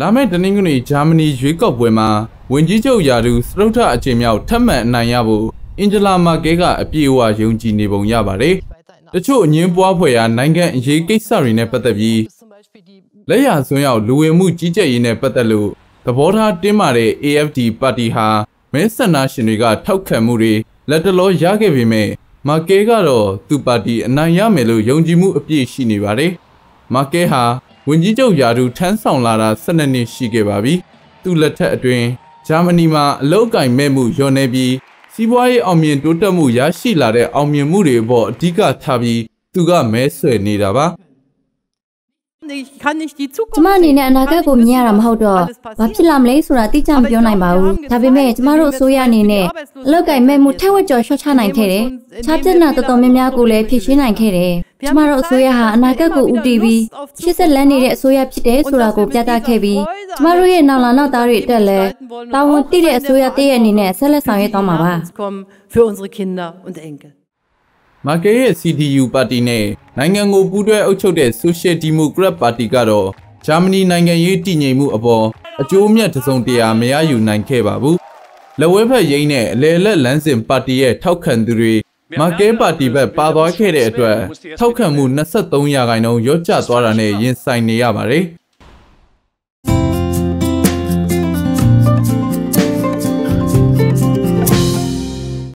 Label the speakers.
Speaker 1: လာမယ့်တနင်္ဂနွေဂျာမနီရွေးကောက်ပွဲမှာဝင်ကြီးချုပ်ယာဒူစရုတ်ထအချိန်မြောက်ထပ်မံအနိုင်ရဖို့အင်ဂျလာမာကဲကအပြည့်အဝယုံကြည်နေပုံရပါတယ်။တချို့အငင်းပွားဖွယ်ရာနိုင်ငံအရေးကိစ္စတွေနဲ့ပတ်သက်ပြီးလက်ရစွန်းရောက်လူဝင်မှုကြီးကြပ်ရေးနဲ့ပတ်သက်လို့သဘောထားတင်းမာတဲ့ AFD ပါတီဟာမဲဆန္ဒရှင်တွေကထောက်ခံမှုတွေလက်တလောရခဲ့ပေမဲ့မာကဲကတော့သူ့ပါတီအနိုင်ရမယ်လို့ယုံကြည်မှုအပြည့်ရှိနေပါတယ်။မာကဲဟာ ဝင်ကြီးချုပ်ယာဒူထမ်းဆောင်လာတာ12နှစ်ရှိခဲ့ပါပြီ။သူ့လက်ထက်အတွင်းဂျာမနီမှာအလုတ်ကင်မဲ့မှုညှော်နေပြီးစီးပွားရေးအောင်မြင်တိုးတက်မှုရရှိလာတဲ့အောင်မြင်မှုတွေအပေါ်အဓိကထားပြီးသူကမဲဆွယ်နေတာပါ။
Speaker 2: ကျ
Speaker 3: Zukunft
Speaker 2: မအနေနဲ့အနာဂတ်ကိုမြင်ရတာမဟုတ်တော့ဘာဖြစ်လာမလဲဆိုတာတိကျမပြောနိုင်ပါဘူးဒါပေမဲ့ကျမတို့အစိုးရအနေနဲ့အလောက်ကင်မဲ့မှုထက်ဝက်ကျော်ရှော့ချနိုင်ခဲ့တယ်ခြားပြဿနာတော်တော်များများကိုလည်းဖြေရှင်းနိုင်ခဲ့တယ်ကျမတို့အစိုးရဟာအနာဂတ်ကိုဦးတည်ပြီးရှေ့ဆက်လန်းနေတဲ့အစိုးရဖြစ်တယ်ဆိုတာကိုပြသခဲ့ပြီးကျမတို့ရဲ့နောက်လာနောက်သားတွေအတွက်လည်းတာဝန်တည်တဲ့အစိုးရတည့်ရဲ့အနေနဲ့ဆက်လက်ဆောင်ရွက်သွားမှာပါ
Speaker 1: မာကဲရဲ့ CDU ပါတီနဲ့နိုင်ငံကိုပူးတွဲအုပ်ချုပ်တဲ့ Social Democrat ပါတီကတော့ဂျာမနီနိုင်ငံရေးတည်ငြိမ်မှုအပေါ်အကျိုးအမြတ်တစ်စုံတရာမရယူနိုင်ခဲ့ပါဘူး။လက်ဝဲဘက်ရိန်းနဲ့အလဲလက်လန်းစင်ပါတီရဲ့ထောက်ခံသူတွေမာကဲပါတီဘက်ပါသွားခဲ့တဲ့အတွက်ထောက်ခံမှု23ရာခိုင်နှုန်းရော့ကျသွားတာနဲ့ရင်ဆိုင်နေရပါတယ်။